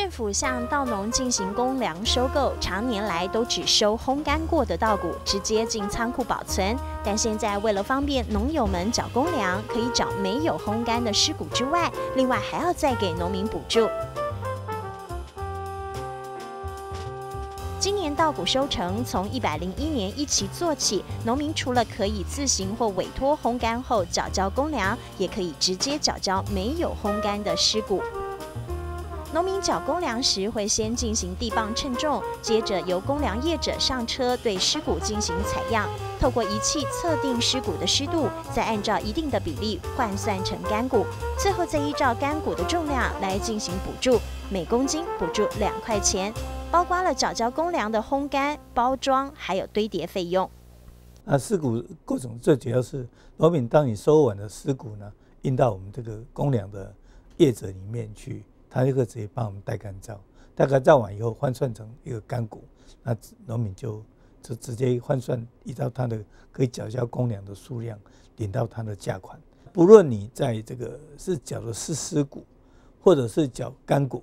政府向稻农进行公粮收购，常年来都只收烘干过的稻谷，直接进仓库保存。但现在为了方便农友们缴公粮，可以找没有烘干的尸骨之外，另外还要再给农民补助。今年稻谷收成从一百零一年一起做起，农民除了可以自行或委托烘干后缴交公粮，也可以直接缴交没有烘干的尸骨。农民缴公粮时，会先进行地磅称重，接着由公粮业者上车对尸骨进行采样，透过仪器测定尸骨的湿度，再按照一定的比例换算成干骨，最后再依照干骨的重量来进行补助，每公斤补助两块钱，包括了缴交公粮的烘干、包装还有堆叠费用。那尸骨过程最主要是农民，当你收完的尸骨呢，运到我们这个公粮的叶子里面去。他就会直接帮我们带干燥，带干燥完以后换算成一个干股，那农民就就直接换算依照他的可以缴交公粮的数量领到他的价款。不论你在这个是缴的是湿股，或者是缴干股，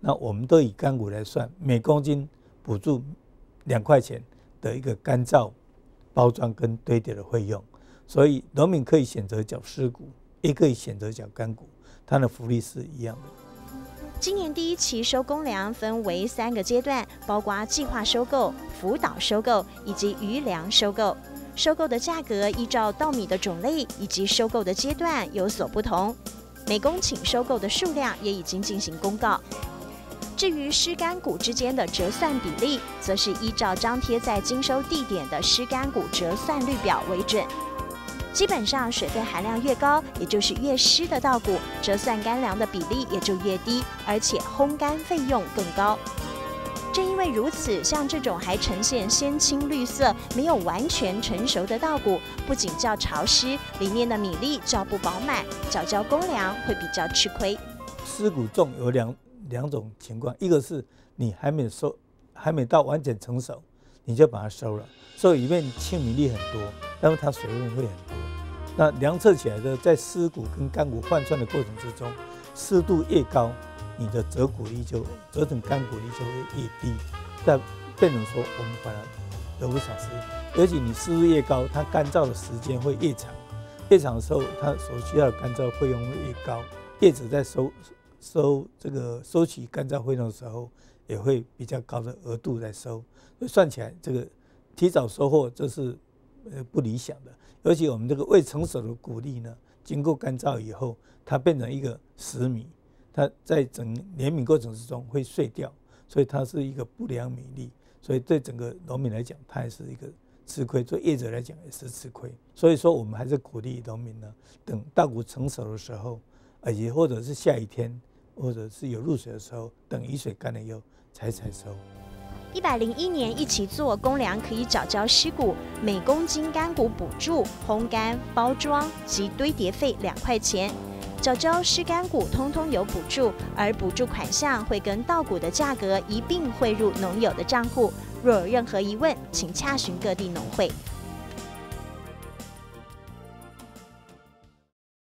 那我们都以干股来算，每公斤补助两块钱的一个干燥、包装跟堆叠的费用。所以农民可以选择缴湿股，也可以选择缴干股，它的福利是一样的。今年第一期收公粮分为三个阶段，包括计划收购、辅导收购以及余粮收购。收购的价格依照稻米的种类以及收购的阶段有所不同，每公顷收购的数量也已经进行公告。至于湿干股之间的折算比例，则是依照张贴在经收地点的湿干股折算率表为准。基本上，水分含量越高，也就是越湿的稻谷，折算干粮的比例也就越低，而且烘干费用更高。正因为如此，像这种还呈现鲜青绿色、没有完全成熟的稻谷，不仅较潮湿，里面的米粒较不饱满，缴交公粮会比较吃亏。湿谷种有两两种情况，一个是你还没收，还没到完全成熟，你就把它收了，所以里面青米粒很多，那么它水分会很多。那量测起来的，在湿谷跟干谷换算的过程之中，湿度越高，你的折谷率就折成干谷率就会越低。但变成说，我们把它得不偿失。而且你湿度越高，它干燥的时间会越长，越长的时候，它所需要的干燥费用会越高。叶子在收收这个收取干燥费用的时候，也会比较高的额度在收。所以算起来，这个提早收获这是呃不理想的。而且我们这个未成熟的谷粒呢，经过干燥以后，它变成一个石米，它在整碾米过程之中会碎掉，所以它是一个不良米粒，所以对整个农民来讲，它也是一个吃亏；对业者来讲也是吃亏。所以说，我们还是鼓励农民呢，等稻谷成熟的时候，而且或者是下雨天，或者是有露水的时候，等雨水干了以后才采收。一百零一年一起做公粮可以缴交尸骨，每公斤干谷补助、烘干、包装及堆叠费两块钱。缴交湿干谷通通有补助，而补助款项会跟稻谷的价格一并汇入农友的账户。若有任何疑问，请洽询各地农会。